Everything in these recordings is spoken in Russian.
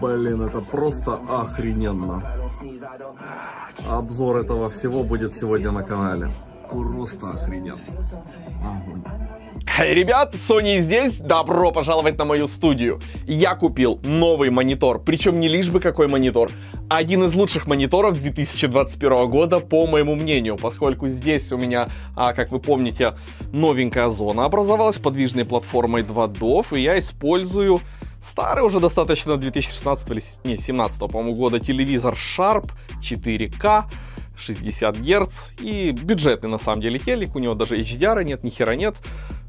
Блин, это просто охрененно. Обзор этого всего будет сегодня на канале. Просто охрененно. Ребят, Sony здесь, добро пожаловать на мою студию. Я купил новый монитор, причем не лишь бы какой монитор, один из лучших мониторов 2021 года, по моему мнению, поскольку здесь у меня, а, как вы помните, новенькая зона образовалась подвижной платформой 2 DOF, и я использую старый уже достаточно 2016 или не, 17 по-моему, года телевизор Sharp 4K, 60 Гц и бюджетный на самом деле телек, у него даже HDR нет, ни хера нет.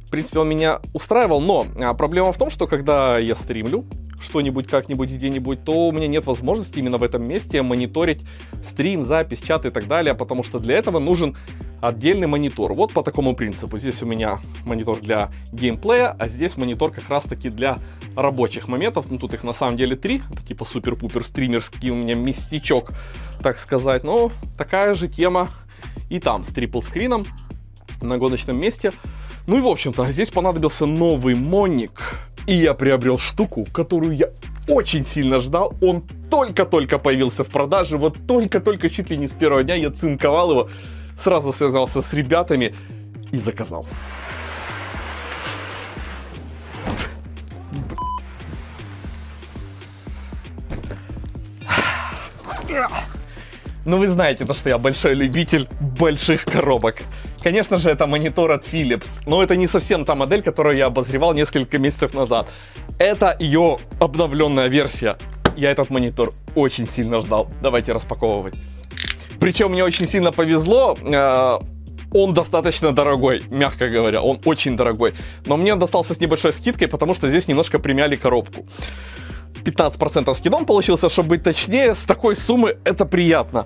В принципе, он меня устраивал, но а, проблема в том, что когда я стримлю что-нибудь как-нибудь где-нибудь, то у меня нет возможности именно в этом месте мониторить стрим, запись, чат и так далее, потому что для этого нужен отдельный монитор. Вот по такому принципу. Здесь у меня монитор для геймплея, а здесь монитор как раз-таки для рабочих моментов. Ну, тут их на самом деле три. Это типа супер-пупер стримерский у меня местечок, так сказать. Но такая же тема и там с трипл-скрином на гоночном месте. Ну и в общем-то, здесь понадобился новый моник. И я приобрел штуку, которую я очень сильно ждал. Он только-только появился в продаже. Вот только-только чуть ли не с первого дня я цинковал его. Сразу связался с ребятами и заказал. Ну вы знаете, то, что я большой любитель больших коробок. Конечно же, это монитор от Philips, но это не совсем та модель, которую я обозревал несколько месяцев назад. Это ее обновленная версия. Я этот монитор очень сильно ждал. Давайте распаковывать. Причем мне очень сильно повезло. Э, он достаточно дорогой, мягко говоря, он очень дорогой. Но мне он достался с небольшой скидкой, потому что здесь немножко примяли коробку. 15% скидом получился, чтобы быть точнее, с такой суммы это приятно.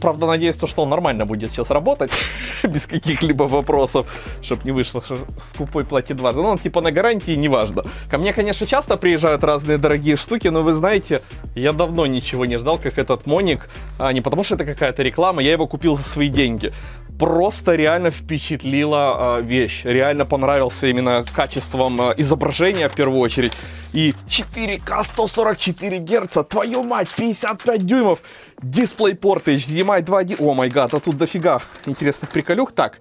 Правда, надеюсь, то, что он нормально будет сейчас работать, без каких-либо вопросов, чтобы не вышло, что скупой платит дважды. Ну, он типа на гарантии, неважно. Ко мне, конечно, часто приезжают разные дорогие штуки, но вы знаете, я давно ничего не ждал, как этот Моник, а не потому что это какая-то реклама, я его купил за свои деньги просто реально впечатлила э, вещь. Реально понравился именно качеством э, изображения в первую очередь. И 4К 144 Гц, твою мать, 55 дюймов. Дисплейпорт HDMI 2.1. О май гад, а тут дофига интересных приколюх. Так,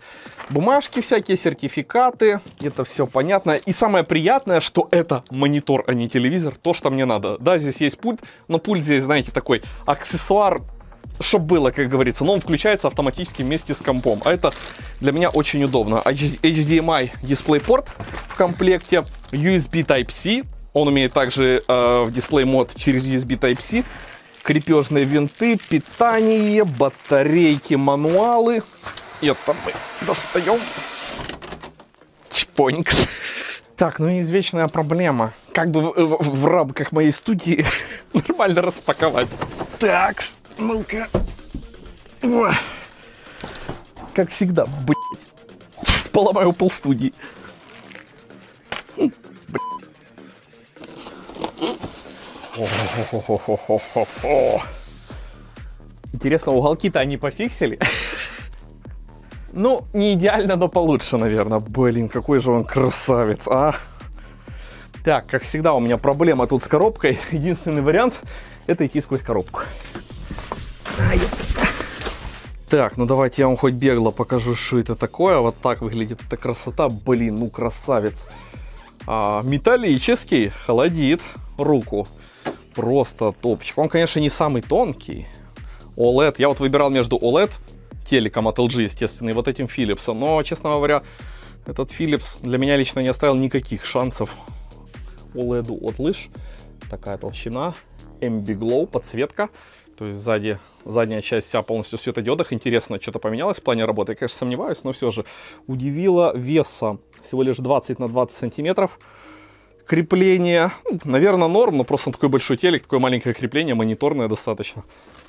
бумажки всякие, сертификаты, это все понятно. И самое приятное, что это монитор, а не телевизор, то, что мне надо. Да, здесь есть пульт, но пульт здесь, знаете, такой аксессуар чтобы было, как говорится, но он включается автоматически вместе с компом. А это для меня очень удобно. HDMI DisplayPort в комплекте, USB Type-C, он умеет также э, в дисплей мод через USB Type-C, крепежные винты, питание, батарейки, мануалы. Это мы достаем. Чпоникс. Так, ну и извечная проблема. Как бы в, в, в рамках моей студии нормально распаковать. Так, ну-ка. Как всегда, блять. Поломаю полстудии. Интересно, уголки-то они пофиксили? Ну, не идеально, но получше, наверное. Блин, какой же он красавец, а? Так, как всегда, у меня проблема тут с коробкой. Единственный вариант – это идти сквозь коробку. Так, ну давайте я вам хоть бегло покажу, что это такое. Вот так выглядит эта красота. Блин, ну красавец. А, металлический, холодит руку. Просто топчик. Он, конечно, не самый тонкий. OLED. Я вот выбирал между OLED телеком от LG, естественно, и вот этим Philips. Но, честно говоря, этот Philips для меня лично не оставил никаких шансов OLED от лыж. Такая толщина. MB Glow, подсветка. То есть сзади, задняя часть вся полностью в светодиодах. Интересно, что-то поменялось в плане работы. Я, конечно, сомневаюсь, но все же. Удивило веса. Всего лишь 20 на 20 сантиметров. Крепление, ну, наверное, норм, но просто такой большой телек, такое маленькое крепление, мониторное достаточно.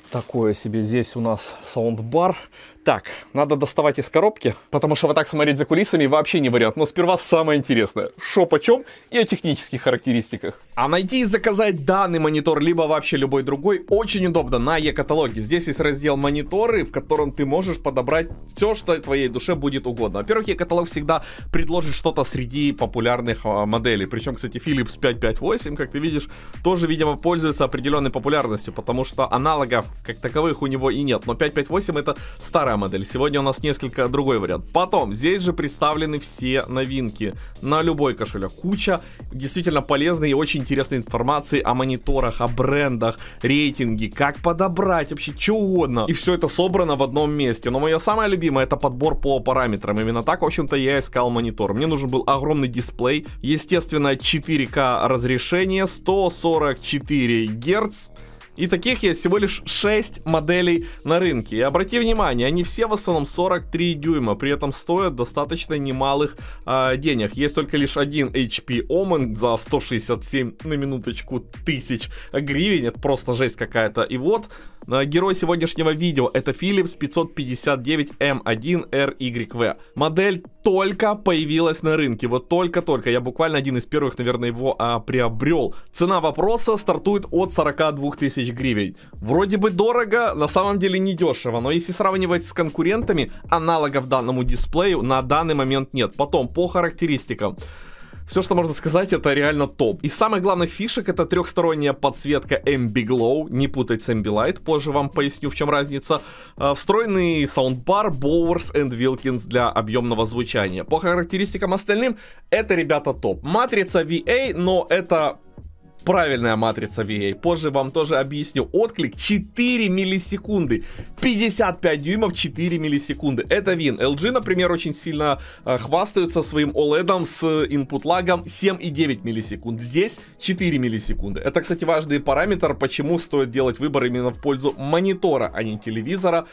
Такое себе здесь у нас саундбар. Так, надо доставать из коробки, потому что вот так смотреть за кулисами вообще не вариант. Но сперва самое интересное. Шо почем и о технических характеристиках. А найти и заказать данный монитор, либо вообще любой другой, очень удобно на e-каталоге. Здесь есть раздел мониторы, в котором ты можешь подобрать все, что твоей душе будет угодно. Во-первых, e-каталог всегда предложит что-то среди популярных а, моделей. Причем, кстати, Philips 558, как ты видишь, тоже, видимо, пользуется определенной популярностью, потому что аналогов как таковых у него и нет. Но 558 это старая старая модель. Сегодня у нас несколько другой вариант. Потом, здесь же представлены все новинки на любой кошелек. Куча действительно полезной и очень интересной информации о мониторах, о брендах, рейтинге, как подобрать, вообще что угодно. И все это собрано в одном месте. Но мое самое любимое это подбор по параметрам. Именно так, в общем-то, я искал монитор. Мне нужен был огромный дисплей, естественно, 4К разрешение, 144 Гц. И таких есть всего лишь 6 моделей на рынке. И обрати внимание, они все в основном 43 дюйма, при этом стоят достаточно немалых э, денег. Есть только лишь один HP Omen за 167 на минуточку тысяч гривен, это просто жесть какая-то. И вот э, герой сегодняшнего видео это Philips 559M1RYV. Модель только появилась на рынке, вот только-только. Я буквально один из первых, наверное, его а, приобрел. Цена вопроса стартует от 42 тысяч тысяч гривен. Вроде бы дорого, на самом деле не дешево, но если сравнивать с конкурентами, аналогов данному дисплею на данный момент нет. Потом, по характеристикам. Все, что можно сказать, это реально топ. Из самых главных фишек это трехсторонняя подсветка Ambiglow, не путать с Ambilight, позже вам поясню, в чем разница. А, встроенный саундбар Bowers and Wilkins для объемного звучания. По характеристикам остальным, это, ребята, топ. Матрица VA, но это правильная матрица VA. Позже вам тоже объясню. Отклик 4 миллисекунды. 55 дюймов 4 миллисекунды. Это вин. LG, например, очень сильно э, хвастаются своим OLED с input лагом 7,9 миллисекунд. Здесь 4 миллисекунды. Это, кстати, важный параметр, почему стоит делать выбор именно в пользу монитора, а не телевизора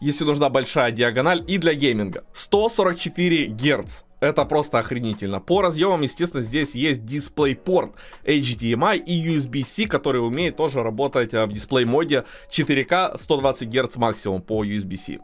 если нужна большая диагональ и для гейминга. 144 Гц. Это просто охренительно. По разъемам, естественно, здесь есть DisplayPort HDMI и USB-C, который умеет тоже работать а, в дисплей моде 4К 120 Гц максимум по USB-C.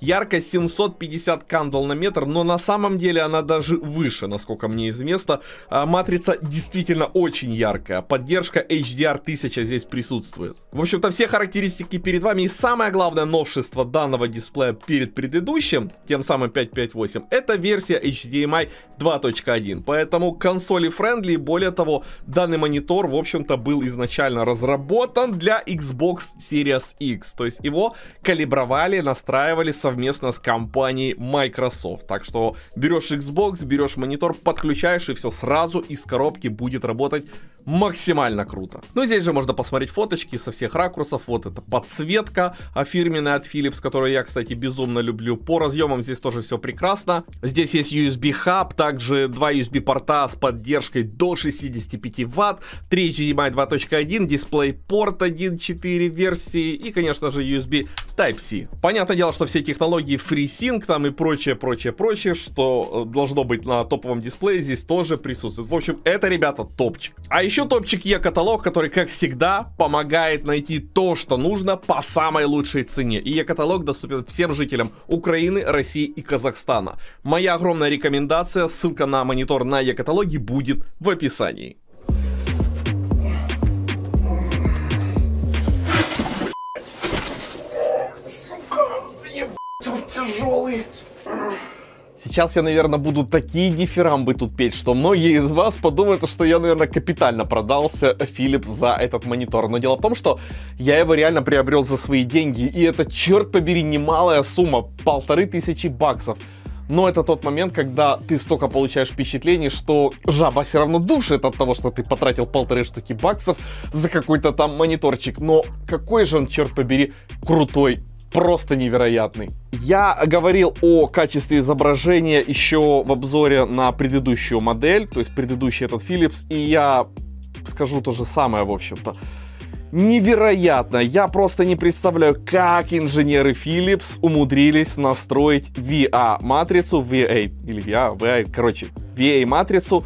Яркость 750 кандел на метр, но на самом деле она даже выше, насколько мне известно. А, матрица действительно очень яркая. Поддержка HDR 1000 здесь присутствует. В общем-то, все характеристики перед вами. И самое главное новшество данного дисплея перед предыдущим, тем самым 558, это версия HDMI 2.1. Поэтому консоли френдли. Более того, данный монитор, в общем-то, был изначально разработан для Xbox Series X. То есть его калибровали, настраивали совместно с компанией Microsoft. Так что берешь Xbox, берешь монитор, подключаешь и все сразу из коробки будет работать максимально круто. Ну, здесь же можно посмотреть фоточки со всех ракурсов. Вот это подсветка фирменная от Philips, которую я, кстати, безумно люблю. По разъемам здесь тоже все прекрасно. Здесь есть USB хаб, также два USB порта с поддержкой до 65 Вт, 3 HDMI 2.1, дисплей порт 1.4 версии и, конечно же, USB Type-C. Понятное дело, что все технологии FreeSync там и прочее, прочее, прочее, что э, должно быть на топовом дисплее, здесь тоже присутствует. В общем, это, ребята, топчик. А еще еще топчик Е-каталог, который, как всегда, помогает найти то, что нужно по самой лучшей цене. И Е-каталог доступен всем жителям Украины, России и Казахстана. Моя огромная рекомендация, ссылка на монитор на Е-каталоге будет в описании. тяжелый. Сейчас я, наверное, буду такие дифирамбы тут петь, что многие из вас подумают, что я, наверное, капитально продался Philips за этот монитор. Но дело в том, что я его реально приобрел за свои деньги, и это, черт побери, немалая сумма, полторы тысячи баксов. Но это тот момент, когда ты столько получаешь впечатлений, что жаба все равно душит от того, что ты потратил полторы штуки баксов за какой-то там мониторчик. Но какой же он, черт побери, крутой просто невероятный. Я говорил о качестве изображения еще в обзоре на предыдущую модель, то есть предыдущий этот Philips, и я скажу то же самое, в общем-то. Невероятно! Я просто не представляю, как инженеры Philips умудрились настроить VA-матрицу, VA, или VA, VA, короче, VA-матрицу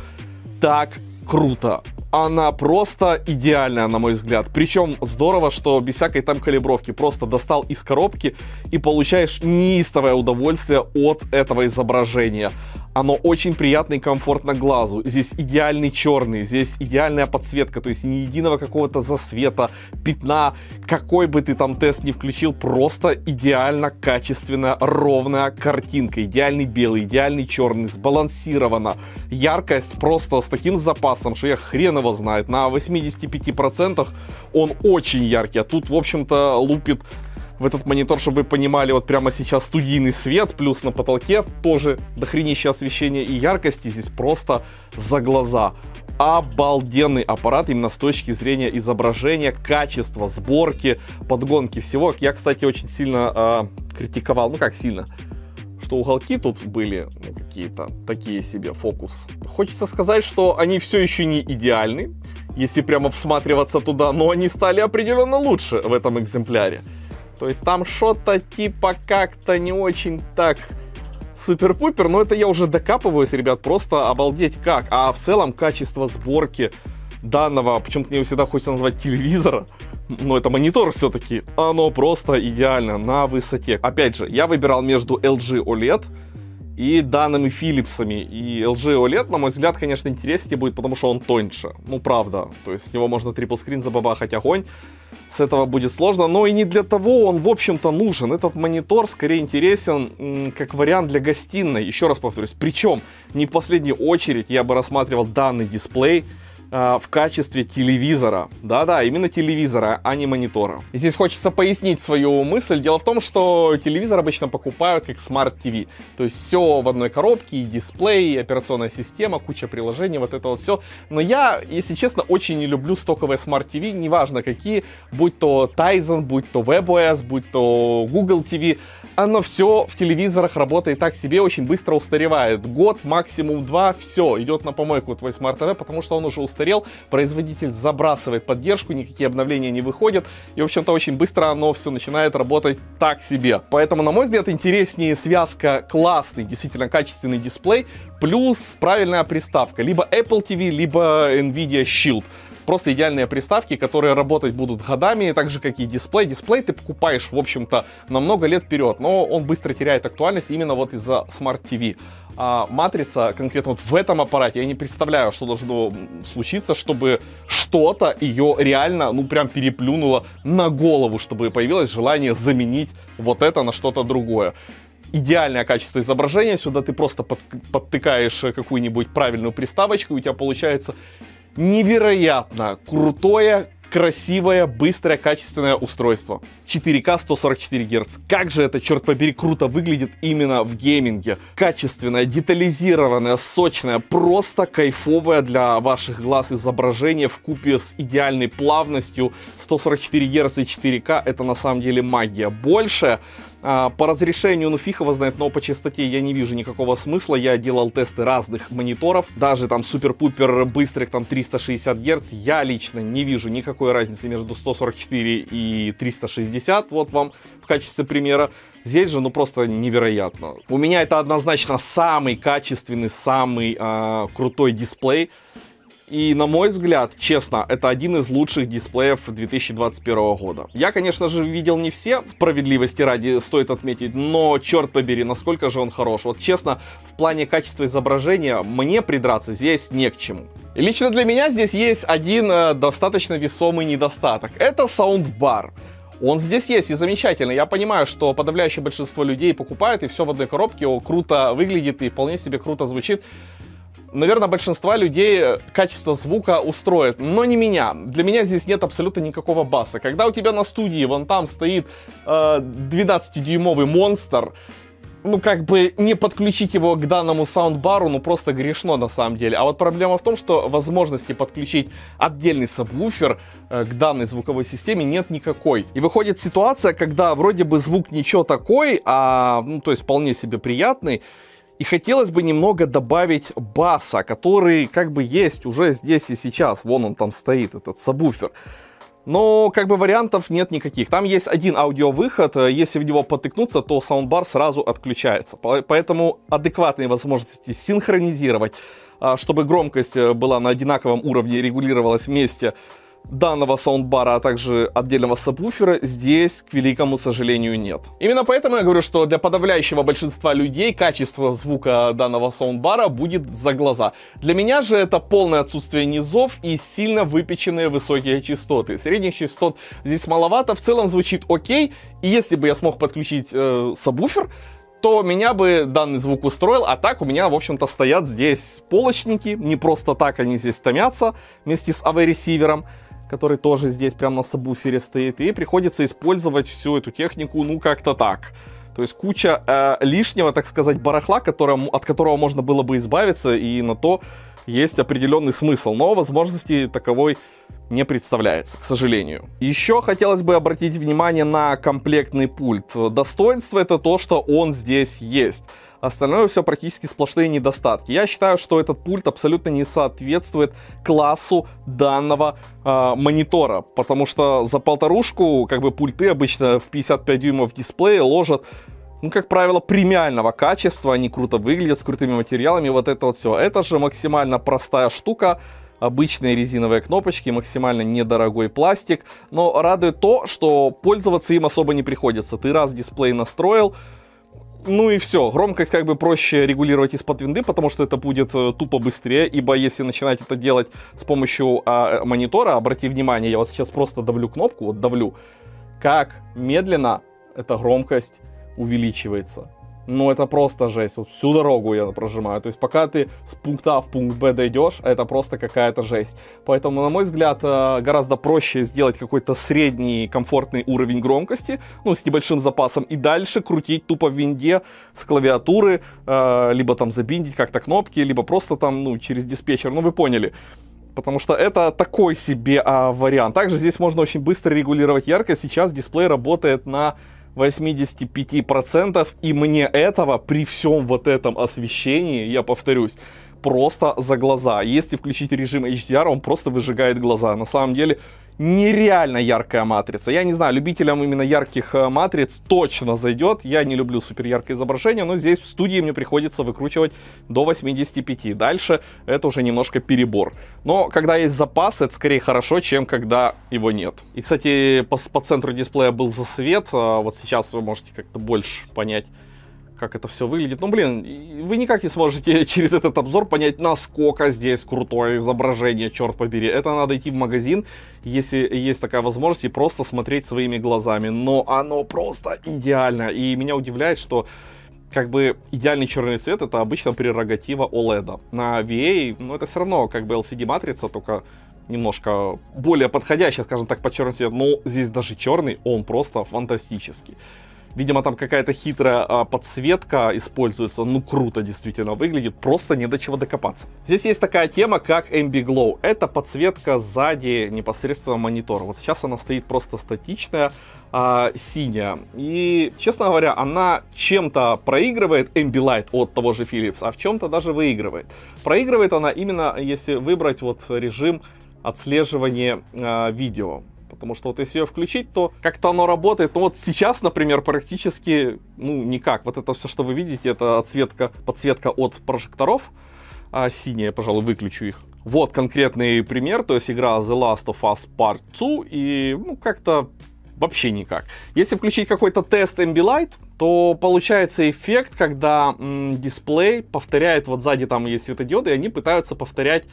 так круто она просто идеальная, на мой взгляд. Причем здорово, что без всякой там калибровки просто достал из коробки и получаешь неистовое удовольствие от этого изображения. Оно очень приятно и комфортно глазу. Здесь идеальный черный, здесь идеальная подсветка, то есть ни единого какого-то засвета, пятна. Какой бы ты там тест не включил, просто идеально качественная, ровная картинка. Идеальный белый, идеальный черный, сбалансировано. Яркость просто с таким запасом, что я хрен его знает. На 85% он очень яркий, а тут, в общем-то, лупит в этот монитор, чтобы вы понимали, вот прямо сейчас студийный свет, плюс на потолке тоже дохренище освещения и яркости здесь просто за глаза. Обалденный аппарат именно с точки зрения изображения, качества, сборки, подгонки всего. Я, кстати, очень сильно э, критиковал, ну как сильно, что уголки тут были ну, какие-то такие себе фокус. Хочется сказать, что они все еще не идеальны, если прямо всматриваться туда, но они стали определенно лучше в этом экземпляре. То есть там что-то типа как-то не очень так супер-пупер, но это я уже докапываюсь, ребят, просто обалдеть как. А в целом качество сборки данного, почему-то мне всегда хочется назвать телевизора, но это монитор все-таки, оно просто идеально на высоте. Опять же, я выбирал между LG OLED и данными Philips'ами. И LG OLED, на мой взгляд, конечно, интереснее будет, потому что он тоньше. Ну, правда. То есть с него можно трипл скрин забабахать огонь. С этого будет сложно, но и не для того он, в общем-то, нужен. Этот монитор скорее интересен как вариант для гостиной. Еще раз повторюсь. Причем, не в последнюю очередь я бы рассматривал данный дисплей Э, в качестве телевизора. Да-да, именно телевизора, а не монитора. Здесь хочется пояснить свою мысль. Дело в том, что телевизор обычно покупают как Smart TV. То есть все в одной коробке, и дисплей, и операционная система, куча приложений, вот это вот все. Но я, если честно, очень не люблю стоковые Smart TV, неважно какие, будь то Tizen, будь то WebOS, будь то Google TV. Оно все в телевизорах работает так себе, очень быстро устаревает. Год, максимум два, все, идет на помойку твой Smart TV, потому что он уже устарел устарел, производитель забрасывает поддержку, никакие обновления не выходят, и, в общем-то, очень быстро оно все начинает работать так себе. Поэтому, на мой взгляд, интереснее связка классный, действительно качественный дисплей, плюс правильная приставка, либо Apple TV, либо Nvidia Shield просто идеальные приставки, которые работать будут годами, так же, как и дисплей. Дисплей ты покупаешь, в общем-то, на много лет вперед, но он быстро теряет актуальность именно вот из-за Smart TV. А матрица, конкретно вот в этом аппарате, я не представляю, что должно случиться, чтобы что-то ее реально, ну, прям переплюнуло на голову, чтобы появилось желание заменить вот это на что-то другое идеальное качество изображения. Сюда ты просто под, подтыкаешь какую-нибудь правильную приставочку, и у тебя получается невероятно крутое, красивое, быстрое, качественное устройство. 4К 144 Гц. Как же это, черт побери, круто выглядит именно в гейминге. Качественное, детализированное, сочное, просто кайфовое для ваших глаз изображение в купе с идеальной плавностью. 144 Гц и 4К это на самом деле магия. Больше а, по разрешению, ну фиг его знает, но по частоте я не вижу никакого смысла. Я делал тесты разных мониторов, даже там супер-пупер быстрых, там 360 Гц. Я лично не вижу никакой разницы между 144 и 360. Вот вам в качестве примера. Здесь же, ну просто невероятно. У меня это однозначно самый качественный, самый э, крутой дисплей. И, на мой взгляд, честно, это один из лучших дисплеев 2021 года. Я, конечно же, видел не все, справедливости ради стоит отметить, но, черт побери, насколько же он хорош. Вот честно, в плане качества изображения мне придраться здесь не к чему. Лично для меня здесь есть один э, достаточно весомый недостаток. Это саундбар. Он здесь есть и замечательно. Я понимаю, что подавляющее большинство людей покупают и все в одной коробке, о, круто выглядит и вполне себе круто звучит наверное, большинства людей качество звука устроит, но не меня. Для меня здесь нет абсолютно никакого баса. Когда у тебя на студии вон там стоит э, 12-дюймовый монстр, ну, как бы не подключить его к данному саундбару, ну, просто грешно на самом деле. А вот проблема в том, что возможности подключить отдельный сабвуфер э, к данной звуковой системе нет никакой. И выходит ситуация, когда вроде бы звук ничего такой, а, ну, то есть вполне себе приятный, и хотелось бы немного добавить баса, который как бы есть уже здесь и сейчас. Вон он там стоит, этот сабвуфер. Но как бы вариантов нет никаких. Там есть один аудиовыход, если в него потыкнуться, то саундбар сразу отключается. Поэтому адекватные возможности синхронизировать а, чтобы громкость э, была на одинаковом уровне и регулировалась вместе данного саундбара, а также отдельного сабвуфера здесь, к великому сожалению, нет. Именно поэтому я говорю, что для подавляющего большинства людей качество звука данного саундбара будет за глаза. Для меня же это полное отсутствие низов и сильно выпеченные высокие частоты. Средних частот здесь маловато, в целом звучит окей, и если бы я смог подключить э, сабвуфер, то меня бы данный звук устроил, а так у меня, в общем-то, стоят здесь полочники, не просто так они здесь томятся вместе с AV-ресивером, который тоже здесь прямо на сабвуфере стоит, и приходится использовать всю эту технику, ну, как-то так. То есть куча э, лишнего, так сказать, барахла, которым, от которого можно было бы избавиться, и на то есть определенный смысл, но возможности таковой не представляется, к сожалению. Еще хотелось бы обратить внимание на комплектный пульт. Достоинство это то, что он здесь есть. Остальное все практически сплошные недостатки. Я считаю, что этот пульт абсолютно не соответствует классу данного э, монитора, потому что за полторушку как бы пульты обычно в 55 дюймов дисплея ложат ну, как правило, премиального качества, они круто выглядят, с крутыми материалами, вот это вот все. Это же максимально простая штука, обычные резиновые кнопочки, максимально недорогой пластик, но радует то, что пользоваться им особо не приходится. Ты раз дисплей настроил, ну и все, громкость как бы проще регулировать из-под винды, потому что это будет э, тупо быстрее, ибо если начинать это делать с помощью а, монитора, обрати внимание, я вот сейчас просто давлю кнопку, вот давлю, как медленно эта громкость увеличивается. Ну, это просто жесть. Вот всю дорогу я прожимаю. То есть, пока ты с пункта А в пункт Б дойдешь, это просто какая-то жесть. Поэтому, на мой взгляд, э, гораздо проще сделать какой-то средний комфортный уровень громкости, ну, с небольшим запасом, и дальше крутить тупо в винде с клавиатуры, э, либо там забиндить как-то кнопки, либо просто там, ну, через диспетчер. Ну, вы поняли. Потому что это такой себе а, вариант. Также здесь можно очень быстро регулировать яркость. Сейчас дисплей работает на 85%, и мне этого при всем вот этом освещении, я повторюсь, просто за глаза. Если включить режим HDR, он просто выжигает глаза. На самом деле, нереально яркая матрица. Я не знаю, любителям именно ярких э, матриц точно зайдет. Я не люблю супер яркое изображение, но здесь в студии мне приходится выкручивать до 85. Дальше это уже немножко перебор. Но когда есть запас, это скорее хорошо, чем когда его нет. И, кстати, по, по центру дисплея был засвет. А вот сейчас вы можете как-то больше понять как это все выглядит. Ну, блин, вы никак не сможете через этот обзор понять, насколько здесь крутое изображение, черт побери. Это надо идти в магазин, если есть такая возможность, и просто смотреть своими глазами. Но оно просто идеально. И меня удивляет, что как бы идеальный черный цвет это обычно прерогатива OLED. На VA, ну это все равно как бы LCD матрица, только немножко более подходящая, скажем так, под черный цвет. Но здесь даже черный, он просто фантастический. Видимо, там какая-то хитрая а, подсветка используется. Ну, круто действительно выглядит. Просто не до чего докопаться. Здесь есть такая тема, как Ambiglow. Это подсветка сзади непосредственно монитора. Вот сейчас она стоит просто статичная, а, синяя. И, честно говоря, она чем-то проигрывает Ambilight от того же Philips, а в чем-то даже выигрывает. Проигрывает она именно, если выбрать вот режим отслеживания а, видео. Потому что вот если ее включить, то как-то оно работает. Ну вот сейчас, например, практически, ну, никак. Вот это все, что вы видите, это отсветка, подсветка от прожекторов. А синяя, пожалуй, выключу их. Вот конкретный пример, то есть игра The Last of Us Part 2, и, ну, как-то вообще никак. Если включить какой-то тест Ambilight, то получается эффект, когда м, дисплей повторяет, вот сзади там есть светодиоды, и они пытаются повторять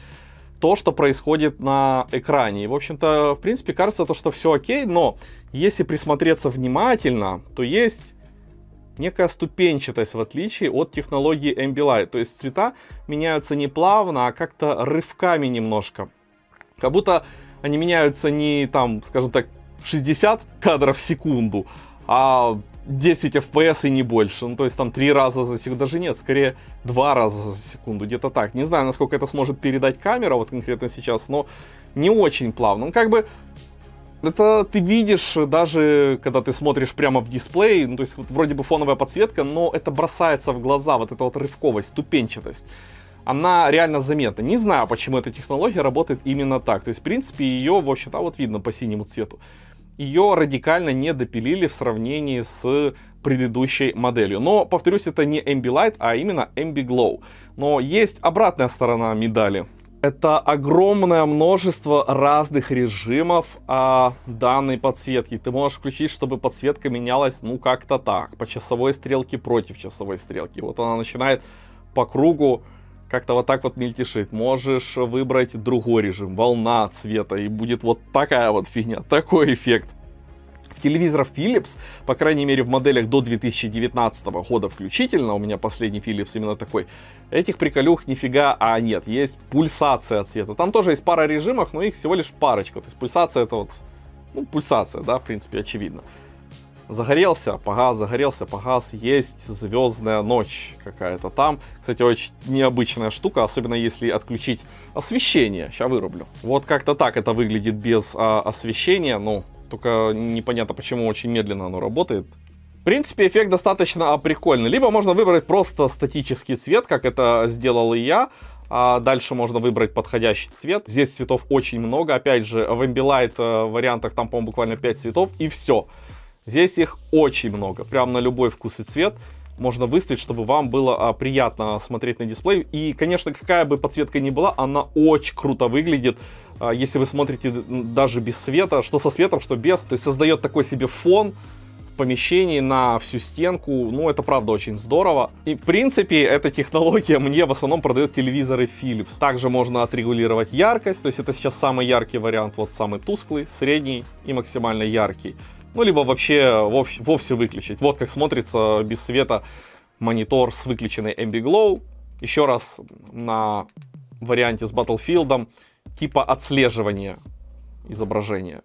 то, что происходит на экране. И, в общем-то, в принципе, кажется, то, что все окей, но если присмотреться внимательно, то есть некая ступенчатость в отличие от технологии Ambilight. То есть цвета меняются не плавно, а как-то рывками немножко. Как будто они меняются не там, скажем так, 60 кадров в секунду, а 10 FPS и не больше. Ну, то есть там 3 раза за секунду, даже нет, скорее 2 раза за секунду, где-то так. Не знаю, насколько это сможет передать камера вот конкретно сейчас, но не очень плавно. Ну, как бы это ты видишь даже, когда ты смотришь прямо в дисплей, ну, то есть вот вроде бы фоновая подсветка, но это бросается в глаза, вот эта вот рывковость, ступенчатость. Она реально заметна. Не знаю, почему эта технология работает именно так. То есть, в принципе, ее, в общем-то, вот видно по синему цвету ее радикально не допилили в сравнении с предыдущей моделью. Но, повторюсь, это не Ambilight, а именно Ambiglow. Но есть обратная сторона медали. Это огромное множество разных режимов а, данной подсветки. Ты можешь включить, чтобы подсветка менялась, ну, как-то так. По часовой стрелке против часовой стрелки. Вот она начинает по кругу как-то вот так вот мельтешить. Можешь выбрать другой режим, волна цвета, и будет вот такая вот фигня, такой эффект телевизоров Philips, по крайней мере в моделях до 2019 года включительно, у меня последний Philips именно такой, этих приколюх нифига, а нет, есть пульсация цвета. Там тоже есть пара режимов, но их всего лишь парочка. То есть пульсация это вот, ну, пульсация, да, в принципе, очевидно. Загорелся, погас, загорелся, погас. Есть звездная ночь какая-то там. Кстати, очень необычная штука, особенно если отключить освещение. Сейчас вырублю. Вот как-то так это выглядит без а, освещения. Ну, только непонятно, почему очень медленно оно работает. В принципе, эффект достаточно прикольный. Либо можно выбрать просто статический цвет, как это сделал и я. А дальше можно выбрать подходящий цвет. Здесь цветов очень много. Опять же, в Ambilight э, вариантах там, по-моему, буквально 5 цветов. И все. Здесь их очень много. Прям на любой вкус и цвет можно выставить, чтобы вам было а, приятно смотреть на дисплей. И, конечно, какая бы подсветка ни была, она очень круто выглядит. А, если вы смотрите даже без света, что со светом, что без, то есть создает такой себе фон в помещении на всю стенку. Ну, это правда очень здорово. И, в принципе, эта технология мне в основном продает телевизоры Philips. Также можно отрегулировать яркость, то есть это сейчас самый яркий вариант, вот самый тусклый, средний и максимально яркий. Ну, либо вообще вовсе, вовсе выключить. Вот как смотрится без света монитор с выключенной Ambiglow. Еще раз на варианте с Battlefield типа отслеживания изображения.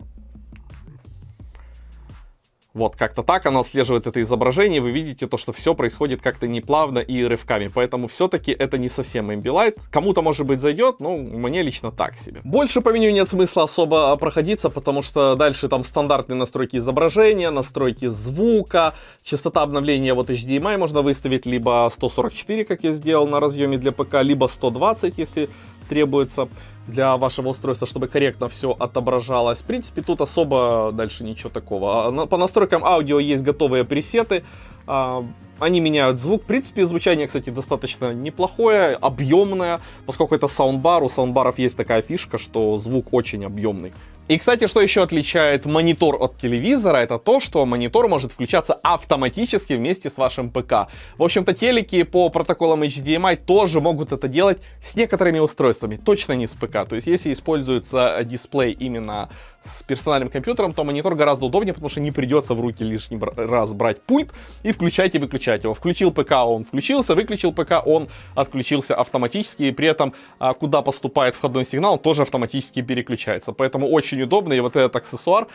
Вот, как-то так оно отслеживает это изображение, вы видите то, что все происходит как-то неплавно и рывками, поэтому все-таки это не совсем Ambilight. Кому-то, может быть, зайдет, но мне лично так себе. Больше по меню нет смысла особо проходиться, потому что дальше там стандартные настройки изображения, настройки звука, частота обновления вот HDMI можно выставить либо 144, как я сделал на разъеме для ПК, либо 120, если требуется для вашего устройства, чтобы корректно все отображалось. В принципе, тут особо дальше ничего такого. А по настройкам аудио есть готовые пресеты. А, они меняют звук. В принципе, звучание, кстати, достаточно неплохое, объемное, поскольку это саундбар. У саундбаров есть такая фишка, что звук очень объемный. И, кстати, что еще отличает монитор от телевизора, это то, что монитор может включаться автоматически вместе с вашим ПК. В общем-то, телеки по протоколам HDMI тоже могут это делать с некоторыми устройствами, точно не с ПК. То есть, если используется дисплей именно с персональным компьютером, то монитор гораздо удобнее, потому что не придется в руки лишний раз брать пульт и включать и выключать его. Включил ПК, он включился, выключил ПК, он отключился автоматически, и при этом а, куда поступает входной сигнал, тоже автоматически переключается. Поэтому очень удобно, и вот этот аксессуар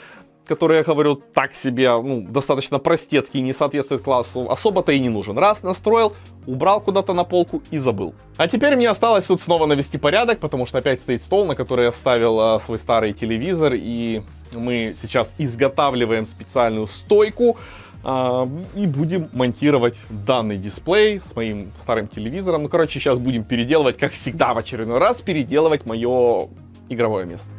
который, я говорю, так себе, ну, достаточно простецкий, не соответствует классу, особо-то и не нужен. Раз, настроил, убрал куда-то на полку и забыл. А теперь мне осталось тут снова навести порядок, потому что опять стоит стол, на который я ставил а, свой старый телевизор, и мы сейчас изготавливаем специальную стойку, а, и будем монтировать данный дисплей с моим старым телевизором. Ну, короче, сейчас будем переделывать, как всегда в очередной раз, переделывать мое игровое место.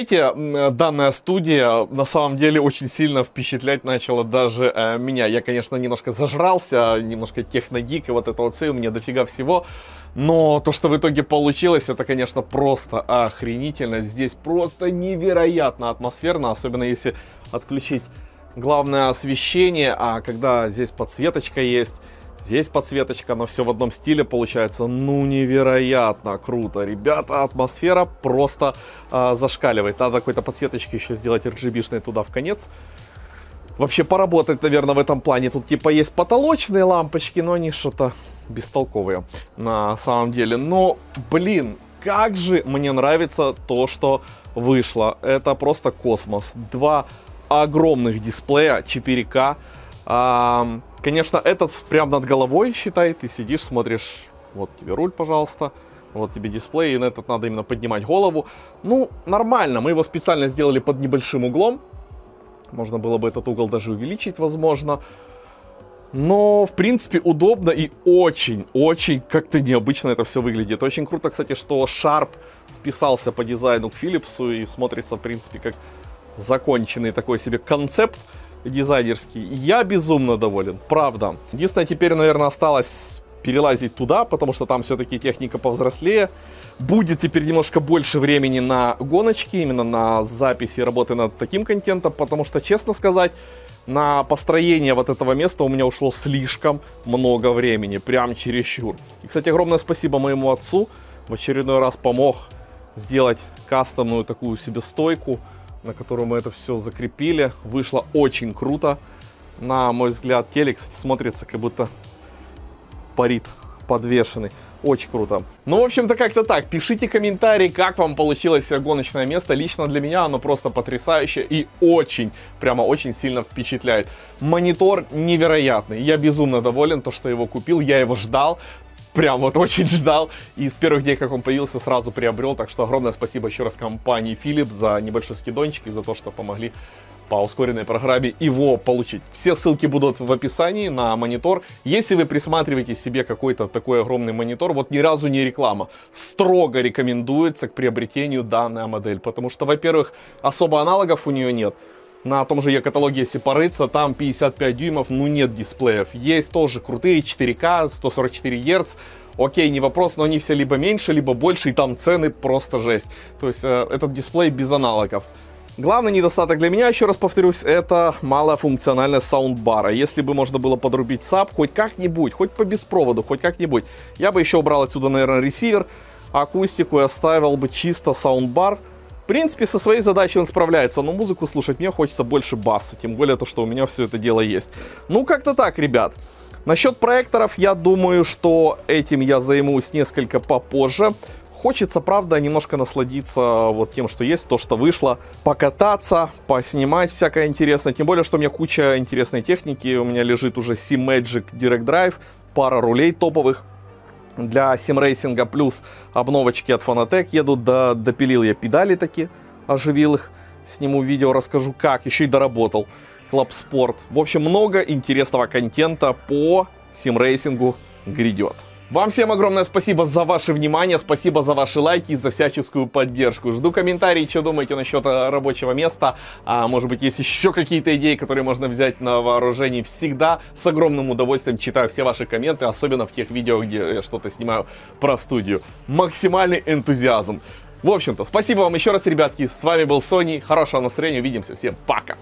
Знаете, данная студия на самом деле очень сильно впечатлять начала даже э, меня. Я, конечно, немножко зажрался, немножко техногик и вот это вот все, у меня дофига всего. Но то, что в итоге получилось, это, конечно, просто охренительно. Здесь просто невероятно атмосферно, особенно если отключить главное освещение, а когда здесь подсветочка есть, Здесь подсветочка, но все в одном стиле получается, ну, невероятно круто. Ребята, атмосфера просто э, зашкаливает. Надо какой-то подсветочки еще сделать RGB-шной туда в конец. Вообще поработать, наверное, в этом плане. Тут типа есть потолочные лампочки, но они что-то бестолковые на самом деле. Но, блин, как же мне нравится то, что вышло. Это просто космос. Два огромных дисплея 4К. А, конечно, этот прям над головой, считай, ты сидишь, смотришь, вот тебе руль, пожалуйста, вот тебе дисплей, и на этот надо именно поднимать голову. Ну, нормально, мы его специально сделали под небольшим углом. Можно было бы этот угол даже увеличить, возможно. Но, в принципе, удобно и очень-очень как-то необычно это все выглядит. Очень круто, кстати, что Sharp вписался по дизайну к Philips'у и смотрится, в принципе, как законченный такой себе концепт дизайнерский. Я безумно доволен, правда. Единственное, теперь, наверное, осталось перелазить туда, потому что там все-таки техника повзрослее. Будет теперь немножко больше времени на гоночки, именно на записи работы над таким контентом, потому что, честно сказать, на построение вот этого места у меня ушло слишком много времени, прям чересчур. И, кстати, огромное спасибо моему отцу, в очередной раз помог сделать кастомную такую себе стойку, на которую мы это все закрепили. Вышло очень круто. На мой взгляд, телек смотрится как будто парит подвешенный. Очень круто. Ну, в общем-то, как-то так. Пишите комментарии, как вам получилось гоночное место. Лично для меня оно просто потрясающее и очень, прямо очень сильно впечатляет. Монитор невероятный. Я безумно доволен, то, что его купил. Я его ждал прям вот очень ждал. И с первых дней, как он появился, сразу приобрел. Так что огромное спасибо еще раз компании Philips за небольшой скидончик и за то, что помогли по ускоренной программе его получить. Все ссылки будут в описании на монитор. Если вы присматриваете себе какой-то такой огромный монитор, вот ни разу не реклама, строго рекомендуется к приобретению данная модель, потому что, во-первых, особо аналогов у нее нет. На том же e-каталоге, если порыться, там 55 дюймов, ну нет дисплеев. Есть тоже крутые 4К, 144 Гц, окей, не вопрос, но они все либо меньше, либо больше, и там цены просто жесть. То есть э, этот дисплей без аналогов. Главный недостаток для меня, еще раз повторюсь, это малая саундбара. Если бы можно было подрубить саб хоть как-нибудь, хоть по беспроводу, хоть как-нибудь, я бы еще убрал отсюда, наверное, ресивер, акустику и оставил бы чисто саундбар. Принципе, со своей задачей он справляется, но музыку слушать мне хочется больше баса, тем более то, что у меня все это дело есть. Ну, как-то так, ребят. Насчет проекторов, я думаю, что этим я займусь несколько попозже. Хочется, правда, немножко насладиться вот тем, что есть, то, что вышло, покататься, поснимать всякое интересное. Тем более, что у меня куча интересной техники. У меня лежит уже C-Magic Direct Drive, пара рулей топовых для симрейсинга, плюс обновочки от Fanatec едут, да, допилил я педали таки, оживил их, сниму видео, расскажу как, еще и доработал. ClubSport. В общем, много интересного контента по симрейсингу грядет. Вам всем огромное спасибо за ваше внимание, спасибо за ваши лайки и за всяческую поддержку. Жду комментарии, что думаете насчет э, рабочего места. А может быть, есть еще какие-то идеи, которые можно взять на вооружение. Всегда с огромным удовольствием читаю все ваши комменты, особенно в тех видео, где я что-то снимаю про студию. Максимальный энтузиазм. В общем-то, спасибо вам еще раз, ребятки. С вами был Сони. Хорошего настроения. Увидимся. Всем пока.